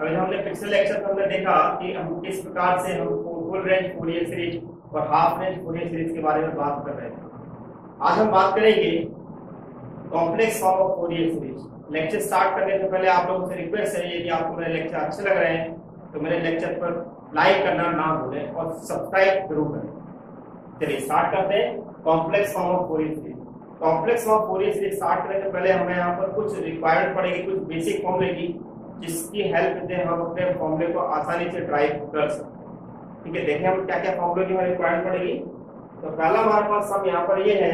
अभी हमने लेक्चर में हमने देखा कि हम किस प्रकार से हम फुल रेंज फोरियर सीरीज़ और हाफ़ रेंज फोरियर सीरीज़ के बारे में बात कर रहे थे आज हम बात करेंगे complex form of Fourier series lecture start करने से पहले आप लोगों से रिक्वेस्ट है, यदि आपको मेरे लेक्चर अच्छे लग रहे हैं तो मेरे लेक्चर पर लाइक करना ना भूलें और सब्सक्राइब ज़रूर करें। चलिए स्टार्ट करते हैं complex form of Fourier series complex form Fourier series start करने से पहले हमें यहाँ पर कुछ रिक्वायरमेंट पड़ेगी, कुछ बेसिक फॉर्मूले की जिसकी हेल्प से हम अपने फॉर्मूले को आसानी से ड्राइव कर सकते ठीक है, देखें हम क्या क्या फॉर्मूले की हमें रिक्वायरमेंट पड़ेगी। तो पहला हमारे पास हम यहाँ पर ये है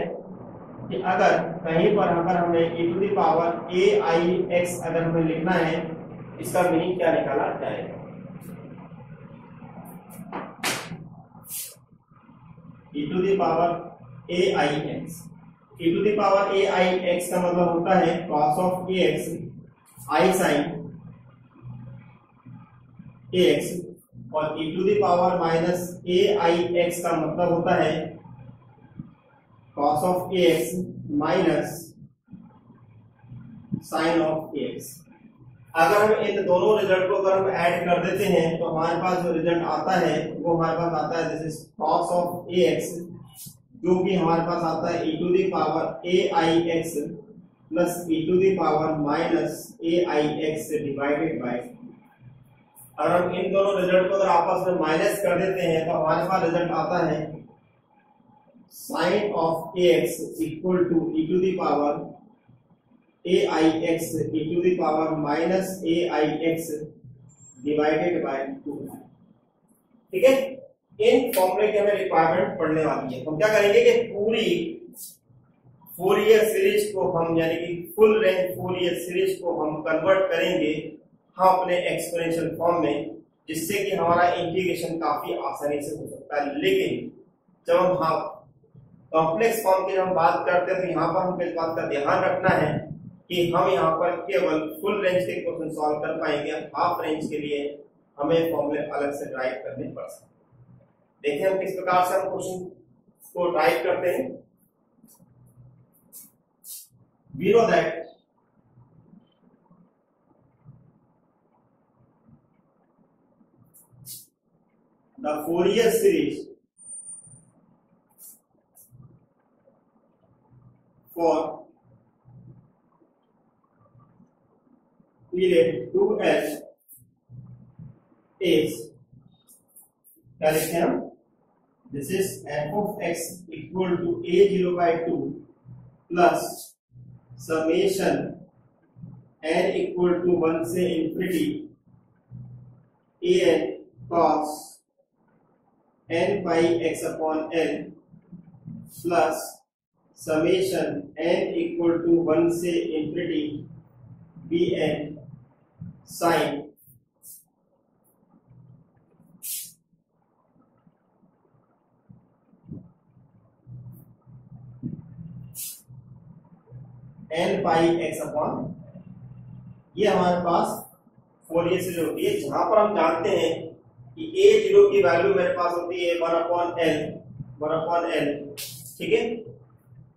कि अगर कहीं पर अगर हमें e to the power a i x अगर हमें लिखना है, इसका मीनिंग क्या निकाला जाएगा? e to the power a i x e to the power a i x का मतलब होता है cos of a x i sine a x और e to the power minus a i x का मतलब होता है cos of ax minus sine of ax अगर हम इन दोनों रिज़ल्ट को अगर हम ऐड कर देते हैं तो हमारे पास जो रिज़ल्ट आता है, वो हमारे पास आता है this is cos of ax, जो कि हमारे पास आता है e to the power a i x plus e to the power minus a i x divided by अगर हम इन दोनों रिज़ल्ट को अगर आपस में माइनस कर देते हैं तो हमारे पास रिज़ल्ट आता है sin of ax equal to e to the power aix e to the power minus aix divided by 2 ठीक है? इन फॉर्मूले की हमें रिक्वायरमेंट पढ़ने वाली है। हम क्या करेंगे कि पूरी फोरियर सीरीज़ को हम यानी कि फुल रेंज फोरियर सीरीज़ को हम कन्वर्ट करेंगे। हम अपने एक्सपोनेंशियल फॉर्म में, जिससे कि हमारा इंटीग्रेशन काफ़ी आसानी से हो सकता है। लेकिन, जब हम हाँ कॉम्प्लेक्स फॉर्म की हम बात करते हैं तो यहाँ पर हमको इस बात का ध्यान रखना है कि हम यहाँ पर केवल फुल रेंज के क्वेश्चन सॉल्व कर पाएँगे हाफ़ रेंज के लिए हमें फॉर्मूले अलग से ड्राइव करने पड़ सकते देखिए हम किस प्रकार से हम क्वेश्चन को ड्राइव करते हैं। We know that the Fourier series for period 2s is हैं हम this is f of x equal to a zero by two plus summation n equal to one से infinity a n cos n pi x upon n plus summation n equal to one से infinity b n sine n pi x upon ये हमारे पास Fourier series होती है, जहाँ पर हम जानते हैं कि ए ज़ीरो की वैल्यू मेरे पास होती है one upon l one upon l ठीक है?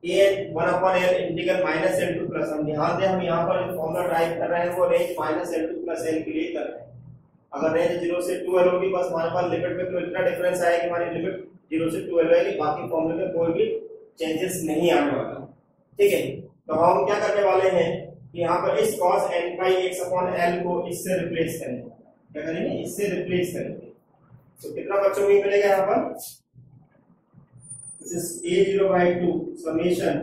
A one upon l integral minus l to plus ध्यान दें, हम यहाँ पर ड्राइव कर रहे हैं, वो range minus l to plus l के लिए कर रहे हैं। अगर रेंज ज़ीरो से टू एल होगी, बस हमारे पास लिमिट में तो इतना डिफरेंस आएगा कि हमारी लिमिट ज़ीरो से टू एल आएगी बाकी में कोई भी चेंजेस नहीं आने वाला। ठीक है? तो हम क्या करने वाले हैं कि यहाँ पर इस अपॉन को इससे रिप्लेस करेंगे। क्या करेंगे? इससे रिप्लेस करेंगे। तो कितना बच्चों को मिलेगा यहाँ पर? Is a0 by 2 summation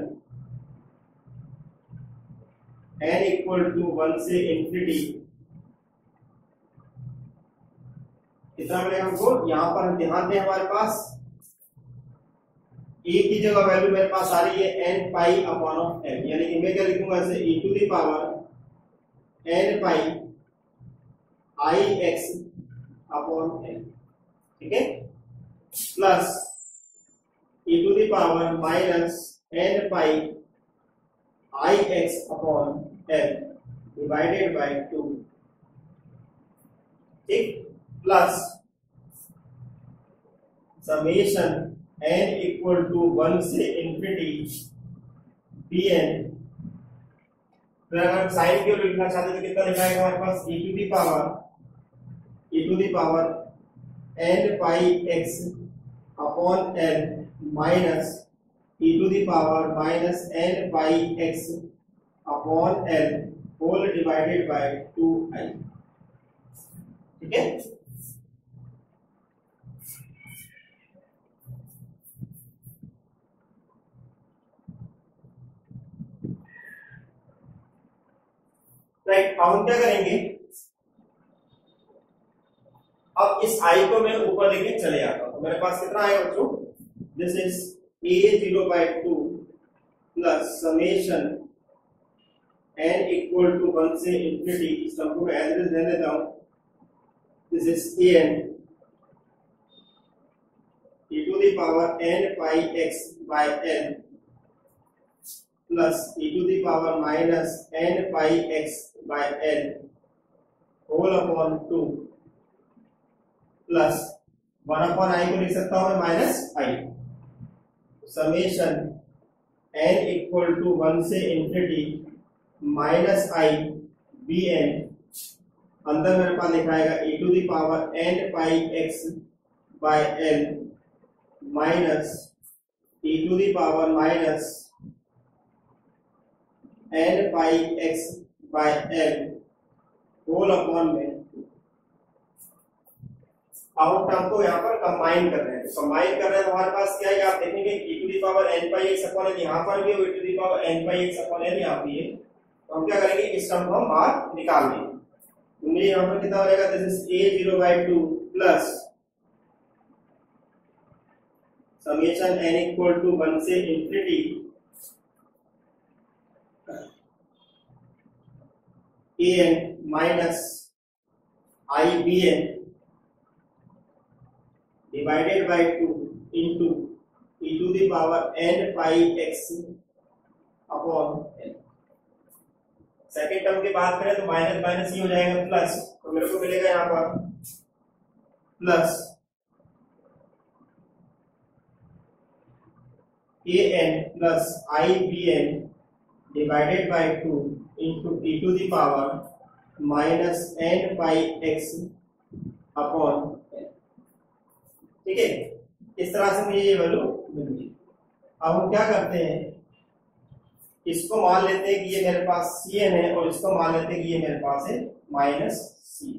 n equal to 1 से infinity. कितना मिलेगा हमको? यहाँ पर हम ध्यान दें हमारे पास। ए की जगह वैल्यू मेरे पास आ रही है n pi upon of l यानी कि मैं क्या लिखूँगा e to the power n pi i x upon l ठीक है? Plus e to power minus n pi i x upon l divided by 2 ठीक plus summation n equal to one से infinity b N अगर sine की ओर लिखना चाहते तो कितना लिखाएगा हमारे पास? e to the power e to the power n pi x upon l minus e to the power minus n pi x upon l whole divided by 2i ठीक है राइट अब हम क्या करेंगे अब इस आई को मैं ऊपर लेके चले आता हूँ। तो मेरे पास कितना आएगा बच्चों? This is a zero by two plus summation n equal to one से इंफिनिटी इस टर्म को इज़ रहने देता हूँ। This is a n e to the power n pi x by n plus e to the power minus n pi x by n whole upon 2 plus one upon i को लिख सकता हूँ मैं minus i. Summation n equal to one से infinity minus i b n. अंदर मेरे पास लिखाएगा e to the power n pi x by n minus e to the power minus n pi x by n whole upon में out term को यहाँ पर combine कर रहे हैं कंबाइन कर रहे हैं हमारे पास क्या है? आप देखेंगे e to the power n पाई x अपॉन n, यहाँ पर भी टू दी पावर n पाई x अपॉन n यहाँ है। तो हम क्या करेंगे? इस टर्म को हम बाहर निकाल देंगे। तो यहाँ पर कितना हो जाएगा this is a zero by two plus summation n equal to one से infinity a n minus i b n divided by 2 into e to the power n pi x upon n. Second term की बात करें तो minus minus ही हो जाएगा plus तो मेरे को मिलेगा यहाँ पर plus a n plus i b n divided by two into e to the power minus n pi x upon ठीक है? इस तरह से मुझे ये वैल्यू मिल गई। अब हम क्या करते हैं? इसको मान लेते हैं कि ये मेरे पास सी एन है और इसको मान लेते हैं कि ये मेरे पास है माइनस सी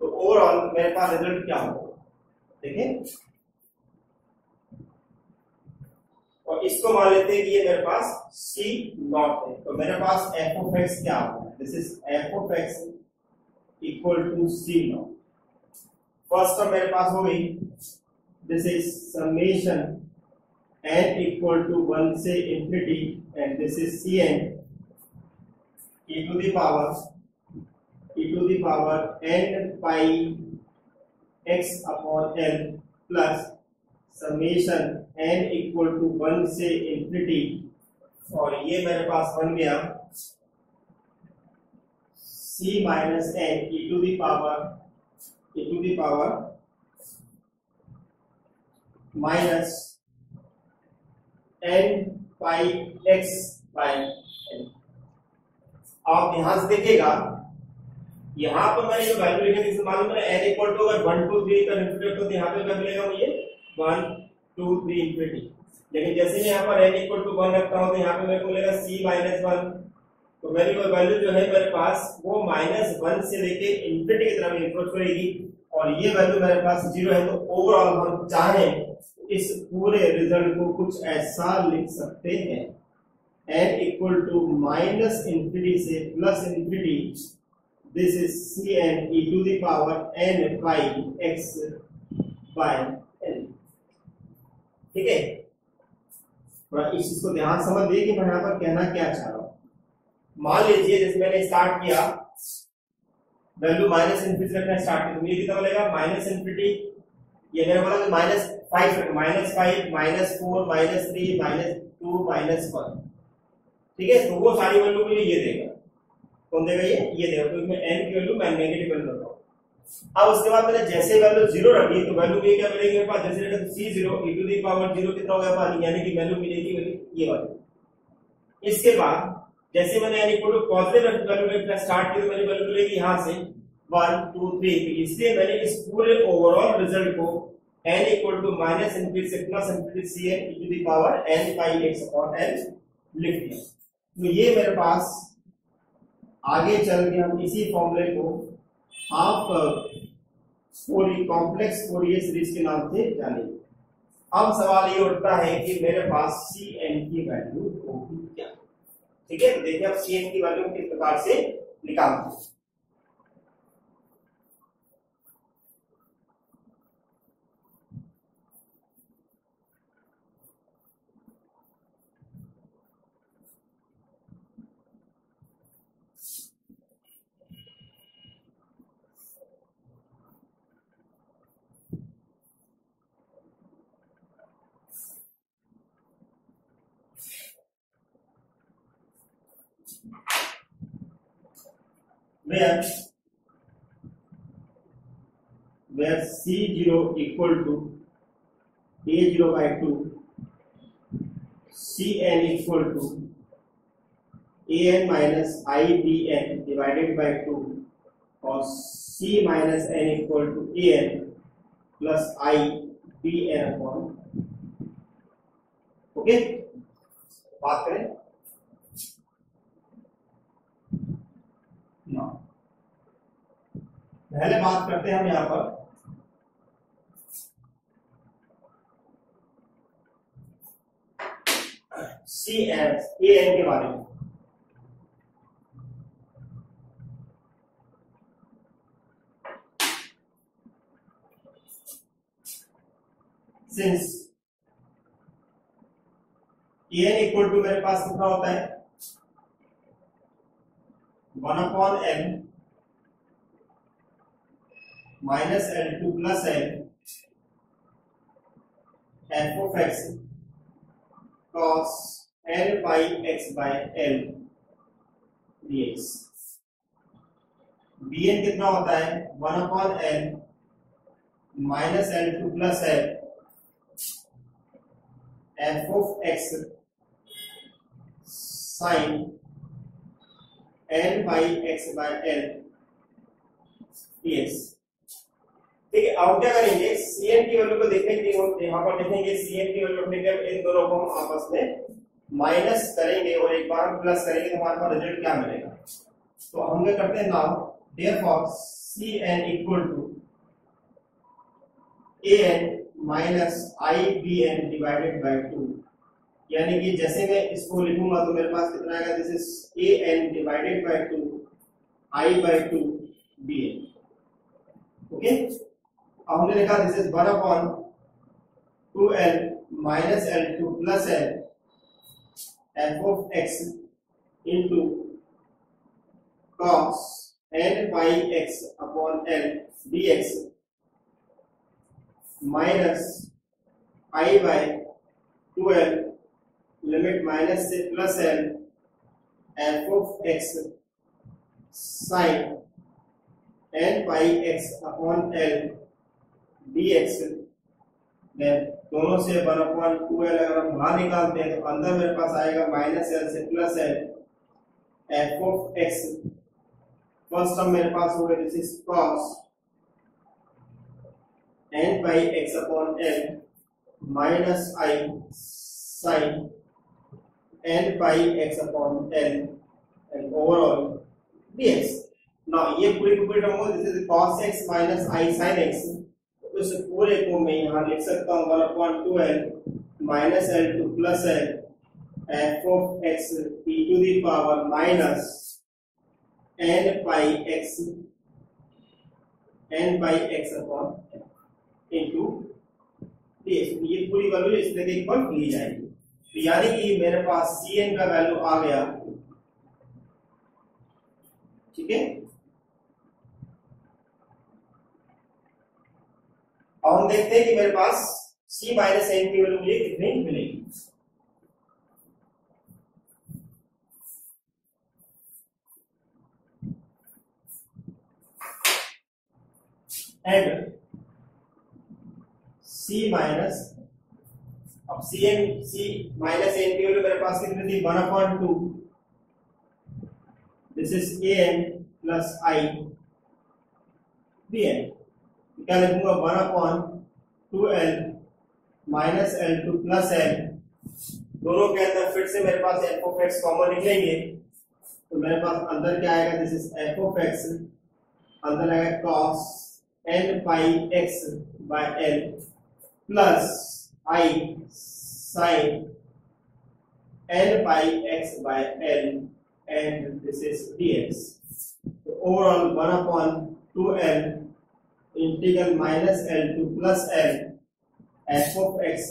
तो ओवरऑल मेरे पास रिज़ल्ट क्या होगा? देखिए। और इसको मान लेते हैं कि ये मेरे पास सी नॉट है। तो मेरे पास एफ़ ऑफ़ एक्स क्या होगा? This is f of x equal to c not first term मेरे पास हो गई। This is summation n equal to one से infinity and this is c n e to the power e to the power n पाई x अपॉन l plus summation n equal to one से infinity और ये मेरे पास बन गया c minus n e to the power e to minus n pi x by n. आप ध्यान से देखिएगा, यहाँ पर मैंने जो वैल्यू लिखी थी मालूम है, n इक्वल टू अगर 1 2 3 का इंफिनिटी तो यहाँ पे क्या मिलेगा मुझे? 1 2 3 इंफिनिटी लेकिन जैसे मैं यहाँ पर n इक्वल टू 1 रखता हूँ तो यहाँ पे मेरे को मिलेगा c 1 तो मेरी वैल्यू जो है मेरे पास, वो माइनस वन से लेके इंफिनिटी की तरफ़ अप्रोच करेगी और ये वैल्यू मेरे पास ज़ीरो है तो ओवरऑल हम चाहें इस पूरे रिज़ल्ट को कुछ ऐसा लिख सकते हैं। n equal to minus infinity से plus infinity this is c n e to the power n by x by n ठीक है? थोड़ा इस चीज़ को ध्यान समझ लीजिए कि मैं यहाँ पर कहना क्या चाह रहा हूँ। मान लीजिए, जैसे मैंने स्टार्ट किया वैल्यू माइनस इन्फिनिटी रखना स्टार्ट किया तो कितना बोलेगा माइनस इन्फिनिटी ये मैंने बोला कि minus five minus five minus four minus three minus two minus one ठीक है? तो वो सारी वैल्यू मुझे ये देगा। कौन देगा ये? ये देगा। तो इसमें एन की वैल्यू मैं नेगेटिव वैल्यू रखता हूँ अब उसके बाद मैंने जैसे वैल्यू ज़ीरो रखी तो वैल्यू ये क्या मिलेगी मेरे पास? जैसे रखा c zero e to the power zero कितना हो गया यानी कि वैल्यू मिलेगी ये वाली। इसके बाद जैसे मैंने यानी कोई पॉजिटिव वैल्यू रखना स्टार्ट की तो मेरी वैल्यू मिलेगी यहाँ से वन टू थ्री इसलिए मैंने इस पूरे ओवरऑल रिज़ल्ट को n equal to minus infinity से plus infinity c n to the power n पाई एक्स अपॉन n लिख दिया। तो ये मेरे पास आगे चल के हम इसी फॉर्मूले को हाफ़ फोरी कॉम्प्लेक्स फोरियर सीरीज़ के नाम से जानेंगे। अब सवाल ये उठता है कि मेरे पास सी एन की वैल्यू होगी क्या? ठीक है? देखिए, अब सी एन की वैल्यू किस प्रकार से निकालते हैं। Where where c0 equal to a0 by 2 cn equal to an minus ibn divided by 2 or c minus n equal to an plus i bn upon okay बात करें ना पहले बात करते हैं हम यहाँ पर। सी एन ए एन के बारे में। Since a n equal to मेरे पास कितना होता है? One upon n minus l to plus l f of x cos l by x by l dx b n कितना होता है? One upon l minus l to plus l f of x sine l by x by l dx ठीक है अब क्या करेंगे? C N की value को लिए यहाँ पर लिखेंगे सी एन की वैल्यू के इन दोनों को हम आपस में माइनस करेंगे और एक बार हम प्लस करेंगे तो हमारे पास रिज़ल्ट क्या मिलेगा? तो हम क्या करते हैं now therefore c n equal to a n minus i b n divided by two यानी कि जैसे मैं इसको लिखूँगा तो मेरे पास कितना आएगा? This is a n divided by two i by two b n okay हमने लिखा this is one upon two l minus l to plus l f of x into cos n by x upon l d x minus i by two l limit minus से plus l f of x sine n by x upon l dx then दोनों से one upon two L अगर हम बाहर निकालते हैं तो अंदर मेरे पास आएगा माइनस एल से plus l f of x first term मेरे पास होगा this is cos n by x upon l minus i sine n by x upon l and overall dx now ये पूरी पूरी टर्म हो this is cos x minus i sin x तो इस पूरे को मैं यहाँ लिख सकता हूँ one upon two l minus l to plus l f of x e to the power minus n pi x n pi x upon into ये पूरी वैल्यू इस तरह एक ली जाएगी। तो यानी कि मेरे पास सी एन का वैल्यू आ गया। ठीक है? और हम देखते हैं कि मेरे पास c माइनस एन की वैल्यू मुझे कितनी मिलेगी? एंड c माइनस अब c n c minus n की वैल्यू मेरे पास कितनी थी? One upon two this is a n plus i b n क्या लिखूँगा one upon two l minus l to plus l. दोनों के अंदर फिर से मेरे पास एफ़ ऑफ़ एक्स कॉमन निकलेंगे। तो मेरे पास अंदर क्या आएगा? This is f of x. अंदर आएगा cos n pi x by l plus i sine n pi x by l and this is dx so overall 1 upon 2l integral minus l to plus l f of x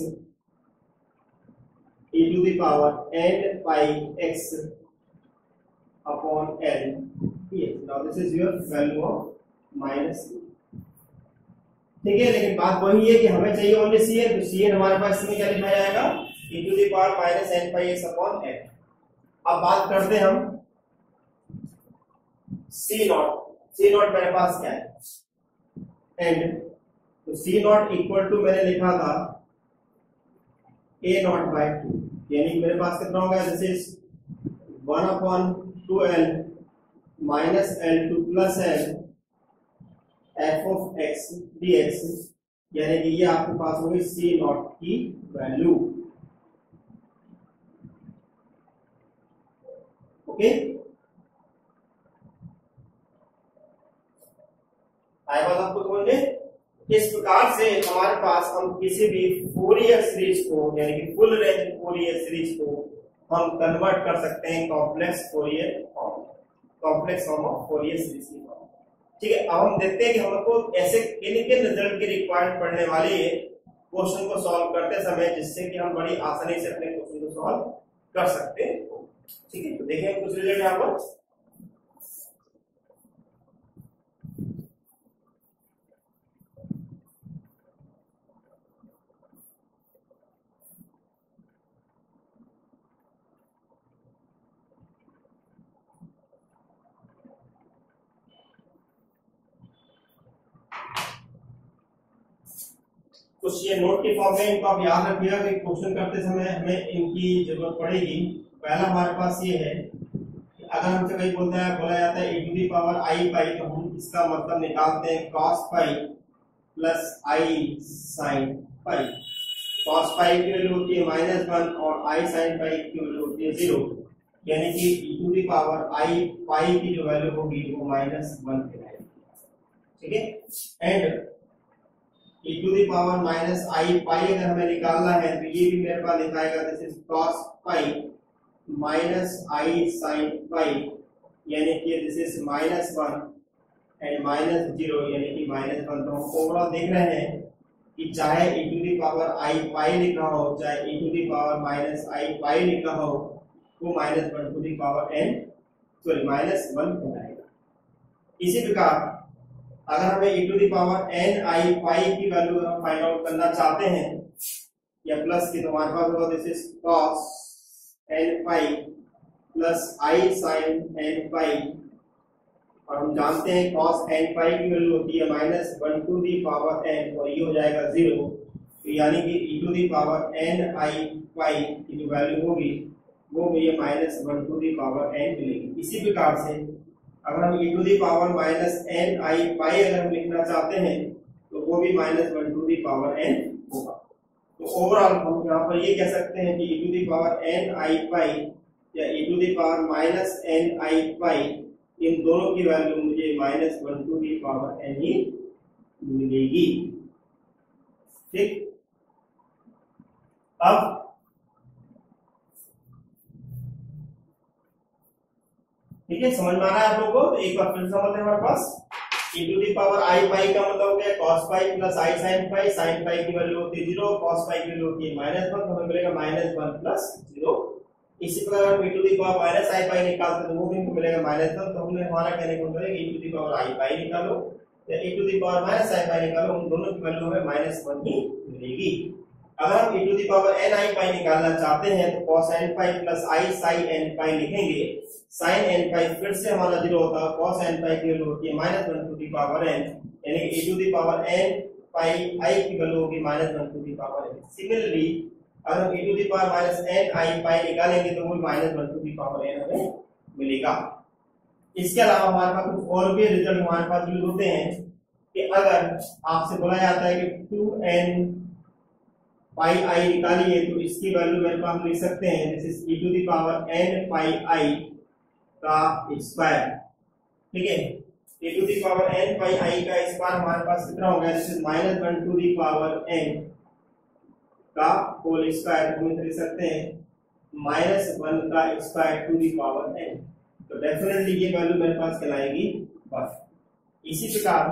e to the power n pi x upon l dx. Now, this is your value ठीक है, लेकिन बात वही है कि हमें चाहिए only C N तो सी एन हमारे पास इसमें क्या लिखा जाएगा? E to the power minus n pi x upon n अब बात करते हैं हम सी नॉट सी नॉट मेरे पास क्या है? एंड तो सी नॉट इक्वल टू मैंने लिखा था ए नॉट बाय टू यानी मेरे पास कितना हो गया? This is one upon two l minus l to plus l f of x d x यानी कि ये आपके पास होगी सी नॉट की वैल्यू ओके आए बात आपको समझ में? इस प्रकार से हमारे पास हम किसी भी फोरियर सीरीज़ को, यानी कि फुल रेंज फोरियर सीरीज़ को हम कन्वर्ट कर सकते हैं complex Fourier form complex form of Fourier series की फॉर्म ठीक है, अब हम देखते हैं कि हमको ऐसे किन किन रिज़ल्ट की रिक्वायरमेंट पड़ने वाली है क्वेश्चन को सॉल्व करते समय, जिससे कि हम बड़ी आसानी से अपने क्वेश्चन को सॉल्व कर सकते हैं। ठीक है तो देखें कुछ रिज़ल्ट यहाँ पर। कुछ ये नोट के फॉर्म में इनको आप याद रखिएगा कि क्वेश्चन करते समय हमें इनकी ज़रूरत पड़ेगी। पहला हमारे पास ये है कि अगर हमसे कहीं बोलता है, बोला जाता है e to the power i pi तो हम इसका मतलब निकालते हैं cos pi plus i sin pi cos pi की वैल्यू होती है माइनस वन और i sin पाई की वैल्यू होती है ज़ीरो यानी कि e to the power i pi की जो वैल्यू होगी वो माइनस वन कहलाएगी ठीक है? And e to the power minus i pi अगर हमें निकालना है तो ये भी मेरे पास लिखाएगा this is cos pi minus i sine pi यानी कि this is minus one and minus zero यानी कि माइनस वन तो ओवरऑल देख रहे हैं कि चाहे e to the power i pi लिखा हो, चाहे e to the power minus i pi लिखा हो, वो minus one to the power n sorry minus one कहलाएगा इसी प्रकार अगर हमें e to the power n i pi की वैल्यू हम फाइंड आउट करना चाहते हैं, या प्लस की तो हमारे पास होगा this is cos n pi plus i sine n pi और हम जानते हैं cos एन पाई की वैल्यू होती है minus one to the power n और ये हो जाएगा ज़ीरो तो यानी कि e to the power n i pi की जो वैल्यू होगी, वो मुझे minus one to the power n मिलेगी। इसी प्रकार से अगर हम e to the power minus n i pi अगर हम लिखना चाहते हैं तो वो भी minus one to the power n होगा। तो ओवरऑल हम यहाँ पर ये कह सकते हैं कि e to the power n i pi या e to the power minus n i pi इन दोनों की वैल्यू मुझे minus one to the power n ही मिलेगी। ठीक? अब ठीक है, समझ में आ रहा है आप लोगों को? तो एक बार फिर समझते हैं हमारे पास। e to the power i pi का मतलब हो? गया cos pi plus i sin pi sin pi की वैल्यू होती है ज़ीरो cos पाई की वैल्यू होती है माइनस वन तो हमें मिलेगा माइनस वन प्लस ज़ीरो इसी प्रकार हम e to the power minus i pi निकालते तो वो भी हमको मिलेगा माइनस वन तो हमने हमारा कहने का मतलब e to the power i pi निकालो। या e to the power minus i pi निकालो, उन दोनों की वैल्यू हमें माइनस वन ही मिलेगी। अगर हम e to the power n i pi निकालना चाहते हैं तो cos n pi plus i sin n pi लिखेंगे। sin n पाई फिर से हमारा ज़ीरो होता है, cos n पाई की वैल्यू होती है minus one to the power n, यानी e to the power n pi i की वैल्यू होगी minus one to the power n similarly अगर हम e to the power minus n i pi निकालेंगे तो वो minus one to the power n हमें मिलेगा। इसके अलावा हमारे पास कुछ और भी रिज़ल्ट हमारे पास यूज़ होते हैं कि अगर आपसे बोला जाता है कि टू एन पाई आई निकालिए तो इसकी वैल्यू मेरे पास लिख सकते हैं this is e to the power n pi i का स्क्वायर ठीक है? A to the power n pi i का स्क्वायर हमारे पास कितना हो गया? This is minus one to the power n का होल स्क्वायर हम लिख सकते हैं माइनस वन का square to the power n तो डेफिनेटली ये वैल्यू मेरे पास कहलाएगी, बस। इसी प्रकार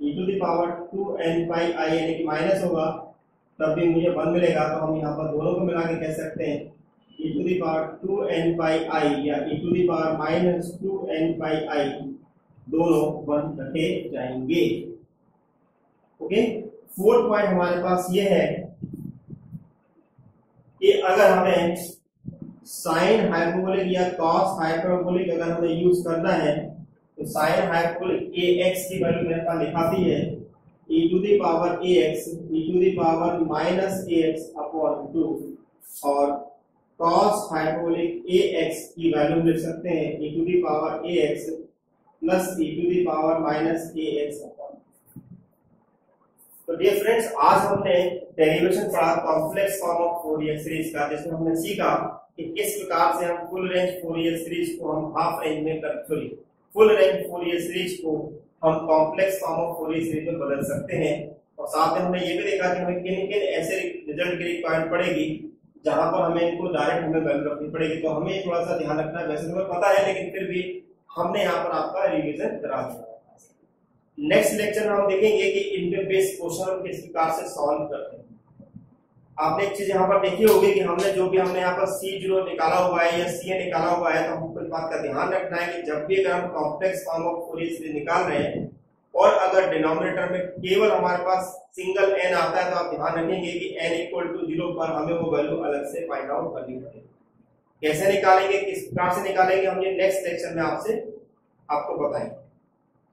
e to the power two n pi i यानी कि माइनस होगा तब भी मुझे वन मिलेगा तो हम यहाँ पर दोनों को मिला के कह सकते हैं e to the power two n pi i या e to the power minus two n pi i दोनों वन रखे जाएँगे। ओके फोर्थ पॉइंट हमारे पास ये है कि अगर हमें साइन हाइपरबोलिक या कॉस हाइपरबोलिक अगर हमें यूज़ करना है तो साइन हाइपरबोलिक ए एक्स की वैल्यू मेरे पास लिखाती है। E the power a x e the power minus a x upon two और cos ए एक्स की वैल्यू लिख सकते हैं e the power a x plus e power minus a x upon तो डियर फ्रेंड्स आज हमने derivation पढ़ा complex form of Fourier series का, जिसमें हमने सीखा कि किस प्रकार से हम फुल रेंज फोरियर सीरीज़ को हम हाफ़ रेंज में कर sorry full range Fourier series को हम complex form of Fourier series में बदल सकते हैं। और साथ में हमने ये भी देखा कि हमें किन किन ऐसे रिज़ल्ट की रिक्वायरमेंट पड़ेगी, जहाँ पर हमें इनको डायरेक्ट हमें वैल्यू रखनी पड़ेगी। तो हमें थोड़ा सा ध्यान रखना है। वैसे तो पता है, लेकिन फिर भी हमने यहाँ पर आपका रिविजन करा दिया नेक्स्ट लेक्चर में हम देखेंगे कि इनके बेस्ड क्वेश्चन हम किस प्रकार से सॉल्व करते हैं। आपने एक चीज़ यहाँ पर देखी होगी कि हमने जो भी हमने यहाँ पर सी ज़ीरो निकाला हुआ है या सी ए निकाला हुआ है तो हमको इस बात का ध्यान रखना है कि जब भी अगर हम complex form of Fourier series निकाल रहे हैं, और अगर डिनोमिनेटर में केवल हमारे पास सिंगल एन आता है तो आप ध्यान रखेंगे कि एन इक्वल टू ज़ीरो पर हमें वो वैल्यू अलग से फाइंड आउट करनी पड़ेगी। कैसे निकालेंगे, किस प्रकार से निकालेंगे, हम ये नेक्स्ट लेक्चर में आपसे आपको बताएँगे।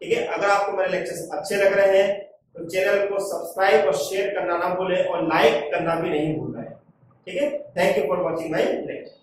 ठीक है? अगर आपको मेरे लेक्चर अच्छे लग रहे हैं तो चैनल को सब्सक्राइब और शेयर करना ना भूले और लाइक करना भी नहीं भूल रहे ठीक है? Thank you for watching my lecture